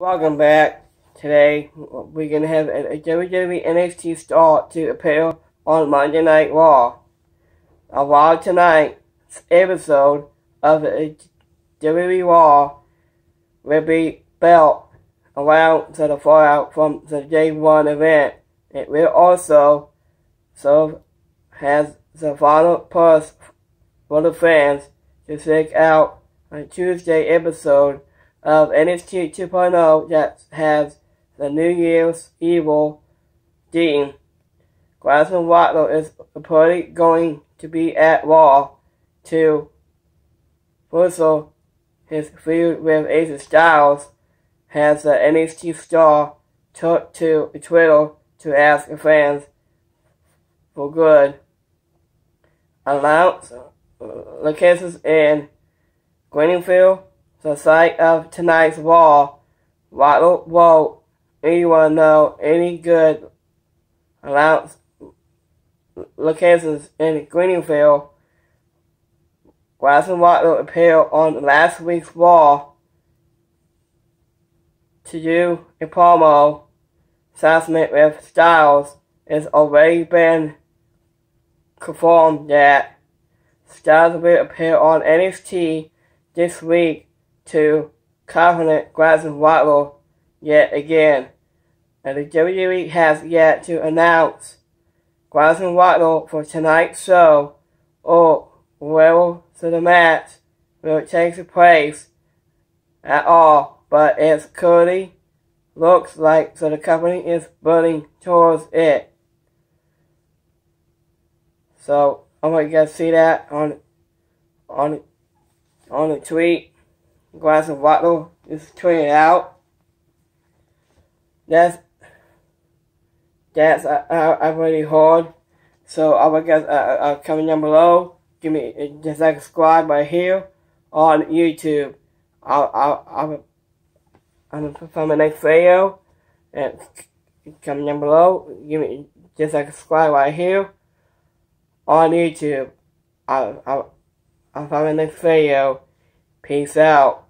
Welcome back. Today, we're going to have a, WWE NXT star to appear on Monday Night Raw. A Raw tonight's episode of WWE Raw will be built around to the fallout from the Day 1 event. It will also serve as the final push for the fans to check out a Tuesday episode of NXT 2.0 that has the New Year's Evil theme. Grayson Waller is reportedly going to be at Raw to pursue his feud with AJ Styles has the NXT star took to Twitter to ask fans for good. Announce locations in Greenville the site of tonight's wall. Waller won't anyone know any good locations in Greenville. Grayson Waller appeared on last week's wall to do a promo announcement with Styles. It's already been confirmed that Styles will appear on NXT this week to confident Grayson Waller yet again, and the WWE has yet to announce Grayson Waller for tonight's show. Oh, or where the match will take place at all, but it's currently looks like so the company is burning towards it. So I want you guys to see that on on on the tweet glass of water just is tweeting out. That's that's uh, uh, uh really hard. So I would guess uh, uh, uh, comment down below. Give me uh, just like subscribe right here on YouTube. I'll I'll I'll I'm gonna find my next video and comment down below. Give me just like subscribe right here on YouTube. I'll I'll I'll find my next video. Peace out.